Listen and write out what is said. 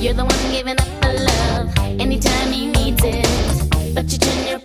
You're the one giving up the love anytime he needs it. But you turn your